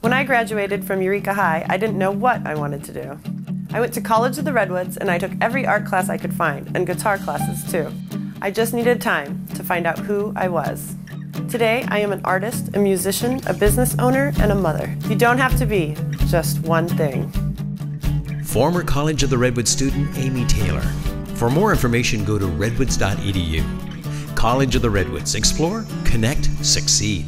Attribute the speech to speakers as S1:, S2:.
S1: When I graduated from Eureka High, I didn't know what I wanted to do. I went to College of the Redwoods and I took every art class I could find, and guitar classes too. I just needed time to find out who I was. Today, I am an artist, a musician, a business owner, and a mother. You don't have to be just one thing.
S2: Former College of the Redwoods student Aimee Taylor. For more information, go to redwoods.edu. College of the Redwoods. Explore, connect, succeed.